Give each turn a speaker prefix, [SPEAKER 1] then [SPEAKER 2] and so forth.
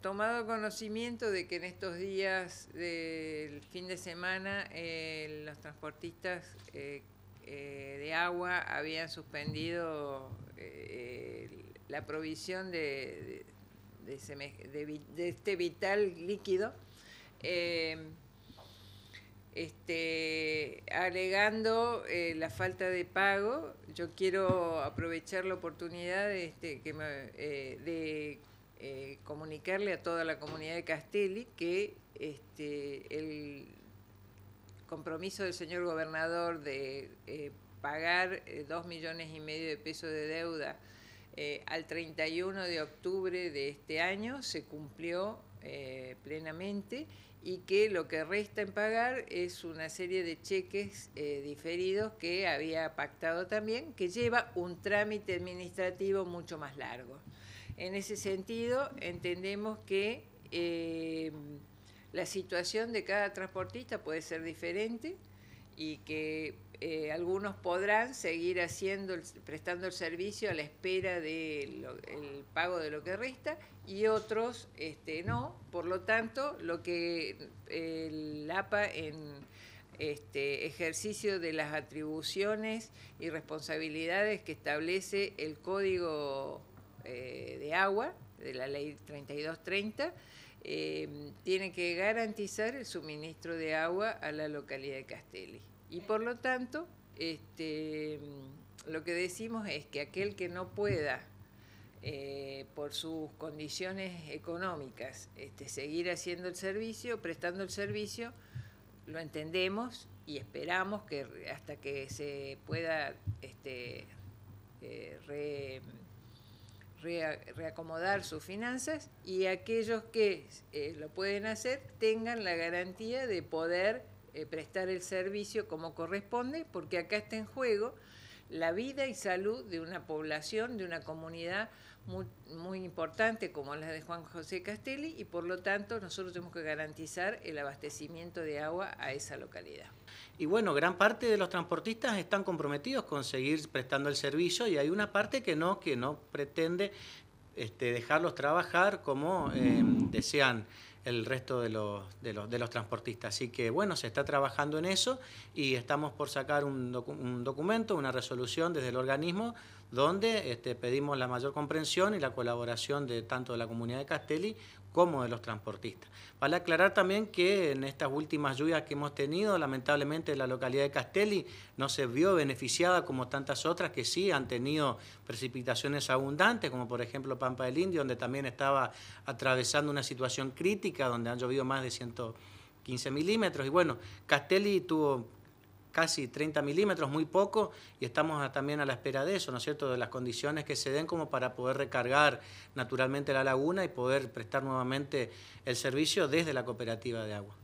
[SPEAKER 1] tomado conocimiento de que en estos días del fin de semana eh, los transportistas eh, eh, de agua habían suspendido la provisión de, este vital líquido, este, alegando la falta de pago. Yo quiero aprovechar la oportunidad de, este, que de eh, comunicarle a toda la comunidad de Castelli que este, el compromiso del señor gobernador de eh, pagar eh, dos millones y medio de pesos de deuda al 31 de octubre de este año se cumplió plenamente y que lo que resta en pagar es una serie de cheques diferidos que había pactado también, que lleva un trámite administrativo mucho más largo. En ese sentido, entendemos que eh, la situación de cada transportista puede ser diferente y que eh, algunos podrán seguir haciendo, prestando el servicio a la espera del pago de lo que resta y otros este, no. Por lo tanto, lo que el APA en este, ejercicio de las atribuciones y responsabilidades que establece el Código de agua, de la ley 3230, eh, tiene que garantizar el suministro de agua a la localidad de Castelli. Y por lo tanto, este, lo que decimos es que aquel que no pueda, eh, por sus condiciones económicas, este, seguir haciendo el servicio, prestando el servicio, lo entendemos y esperamos que hasta que se pueda este, reacomodar sus finanzas y aquellos que eh, lo pueden hacer tengan la garantía de poder eh, prestar el servicio como corresponde, porque acá está en juego la vida y salud de una población, de una comunidad muy, importante como la de Juan José Castelli y por lo tanto nosotros tenemos que garantizar el abastecimiento de agua a esa localidad.
[SPEAKER 2] Y bueno, gran parte de los transportistas están comprometidos con seguir prestando el servicio y hay una parte que no, que no pretende este, dejarlos trabajar como eh, desean el resto de los, de, los, de los, transportistas. Así que bueno, se está trabajando en eso y estamos por sacar un, un documento, una resolución desde el organismo donde este, pedimos la mayor comprensión y la colaboración de tanto de la comunidad de Castelli como de los transportistas. Vale aclarar también que en estas últimas lluvias que hemos tenido, lamentablemente la localidad de Castelli no se vio beneficiada como tantas otras que sí han tenido precipitaciones abundantes, como por ejemplo Pampa del Indio, donde también estaba atravesando una situación crítica, donde han llovido más de 115 milímetros. Y bueno, Castelli tuvo casi 30 milímetros, muy poco, y estamos también a la espera de eso, ¿no es cierto?, de las condiciones que se den como para poder recargar naturalmente la laguna y poder prestar nuevamente el servicio desde la cooperativa de agua.